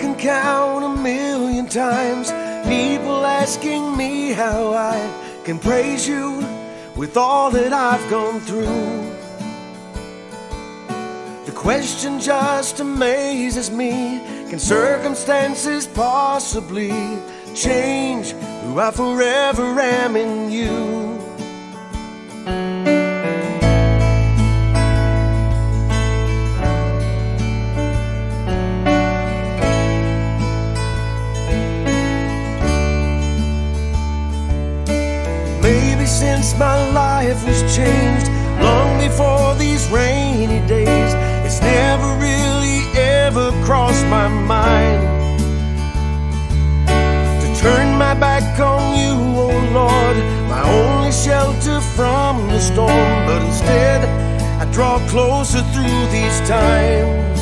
can count a million times people asking me how I can praise you with all that I've gone through. The question just amazes me Can circumstances possibly change who I forever am in you? Life was changed long before these rainy days, it's never really ever crossed my mind to turn my back on you, oh Lord, my only shelter from the storm. But instead, I draw closer through these times.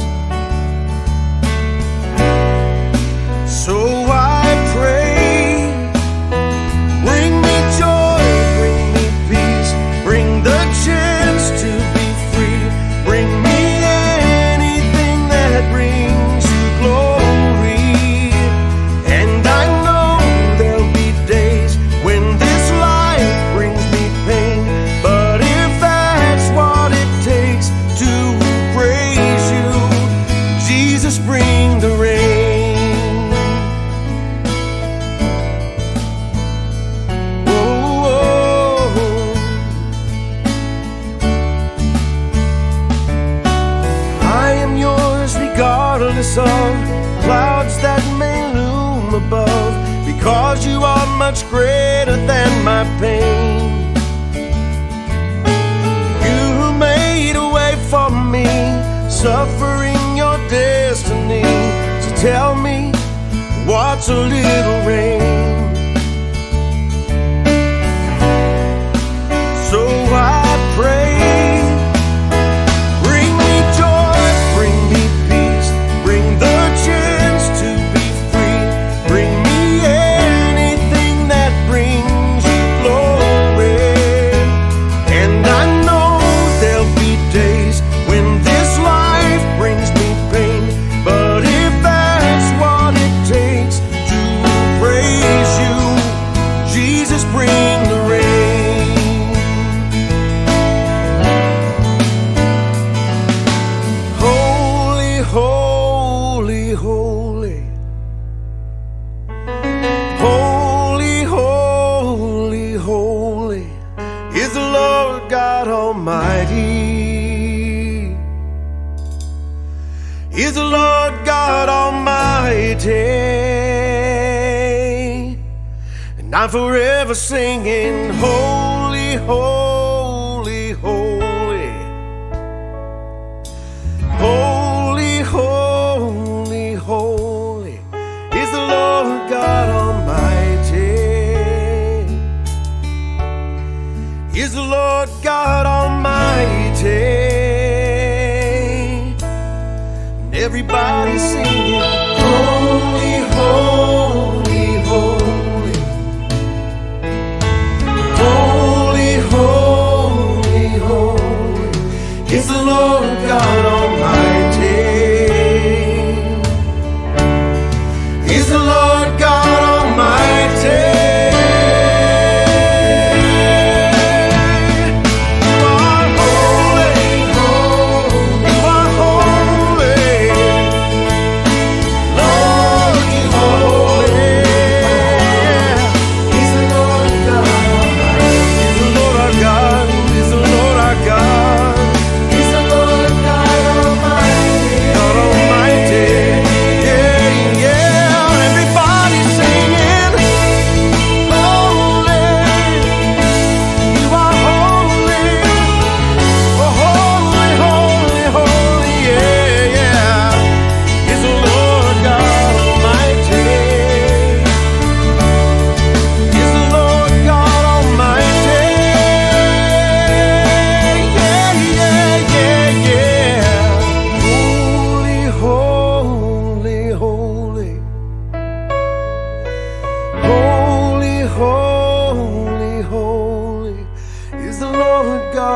Jesus, bring the rain. Oh, oh, oh, I am yours regardless of clouds that may loom above, because you are much greater than my pain. You made a way for me, suffering destiny. So tell me, what's a little rain? Is the Lord God Almighty. And I'm forever singing, Holy, holy, everybody singing, Holy, holy, holy. Holy, holy, holy is the Lord God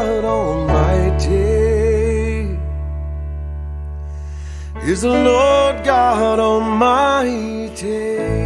God Almighty. is the Lord God Almighty.